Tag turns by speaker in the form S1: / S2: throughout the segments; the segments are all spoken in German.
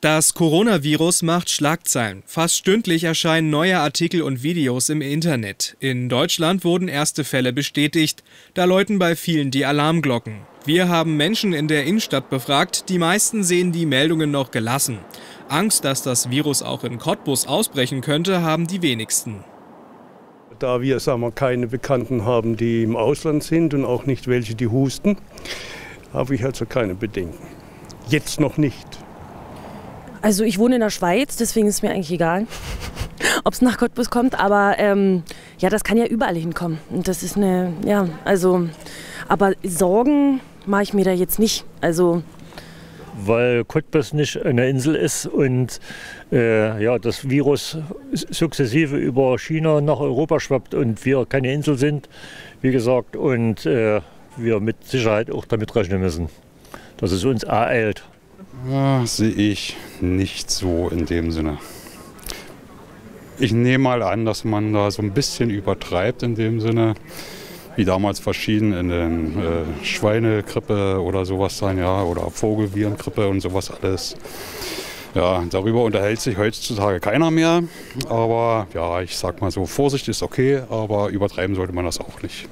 S1: Das Coronavirus macht Schlagzeilen. Fast stündlich erscheinen neue Artikel und Videos im Internet. In Deutschland wurden erste Fälle bestätigt. Da läuten bei vielen die Alarmglocken. Wir haben Menschen in der Innenstadt befragt. Die meisten sehen die Meldungen noch gelassen. Angst, dass das Virus auch in Cottbus ausbrechen könnte, haben die wenigsten.
S2: Da wir, sagen wir keine Bekannten haben, die im Ausland sind und auch nicht welche, die husten, habe ich also keine Bedenken. Jetzt noch nicht.
S3: Also ich wohne in der Schweiz, deswegen ist mir eigentlich egal, ob es nach Cottbus kommt. Aber ähm, ja, das kann ja überall hinkommen. Und das ist eine, ja, also, aber Sorgen mache ich mir da jetzt nicht. Also
S4: weil Cottbus nicht eine Insel ist und äh, ja, das Virus sukzessive über China nach Europa schwappt und wir keine Insel sind, wie gesagt, und äh, wir mit Sicherheit auch damit rechnen müssen, dass es uns ereilt.
S5: Ja, sehe ich nicht so in dem Sinne. Ich nehme mal an, dass man da so ein bisschen übertreibt in dem Sinne, wie damals verschieden in den äh, Schweinegrippe oder sowas sein, ja, oder Vogelvirengrippe und sowas alles. Ja, darüber unterhält sich heutzutage keiner mehr. Aber ja, ich sag mal so, Vorsicht ist okay, aber übertreiben sollte man das auch nicht.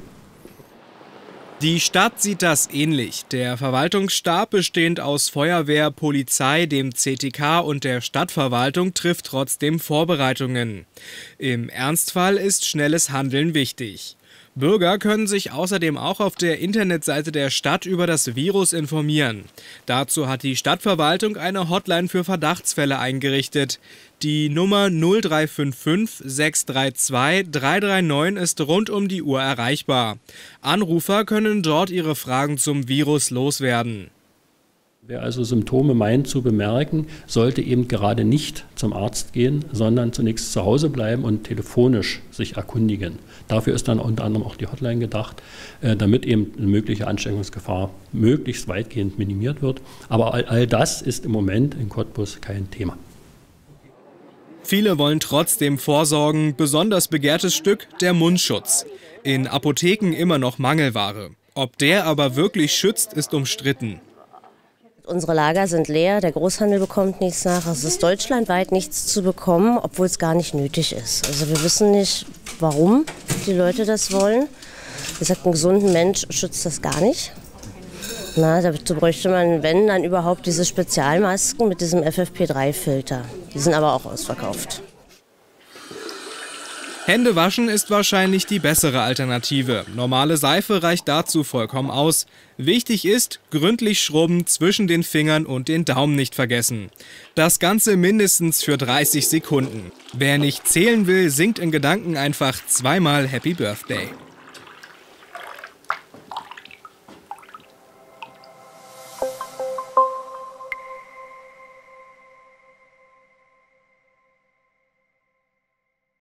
S1: Die Stadt sieht das ähnlich. Der Verwaltungsstab, bestehend aus Feuerwehr, Polizei, dem CTK und der Stadtverwaltung, trifft trotzdem Vorbereitungen. Im Ernstfall ist schnelles Handeln wichtig. Bürger können sich außerdem auch auf der Internetseite der Stadt über das Virus informieren. Dazu hat die Stadtverwaltung eine Hotline für Verdachtsfälle eingerichtet. Die Nummer 0355 632 339 ist rund um die Uhr erreichbar. Anrufer können dort ihre Fragen zum Virus loswerden.
S6: Wer also Symptome meint zu bemerken, sollte eben gerade nicht zum Arzt gehen, sondern zunächst zu Hause bleiben und telefonisch sich erkundigen. Dafür ist dann unter anderem auch die Hotline gedacht, äh, damit eben eine mögliche Ansteckungsgefahr möglichst weitgehend minimiert wird. Aber all, all das ist im Moment in Cottbus kein Thema.
S1: Viele wollen trotzdem vorsorgen. Besonders begehrtes Stück der Mundschutz. In Apotheken immer noch Mangelware. Ob der aber wirklich schützt, ist umstritten.
S7: Unsere Lager sind leer, der Großhandel bekommt nichts nach. Es ist deutschlandweit nichts zu bekommen, obwohl es gar nicht nötig ist. Also wir wissen nicht, warum die Leute das wollen. Wie gesagt, ein gesunden Mensch schützt das gar nicht. Na, dazu bräuchte man, wenn, dann überhaupt diese Spezialmasken mit diesem FFP3-Filter. Die sind aber auch ausverkauft.
S1: Hände waschen ist wahrscheinlich die bessere Alternative. Normale Seife reicht dazu vollkommen aus. Wichtig ist, gründlich schrubben zwischen den Fingern und den Daumen nicht vergessen. Das Ganze mindestens für 30 Sekunden. Wer nicht zählen will, singt in Gedanken einfach zweimal Happy Birthday.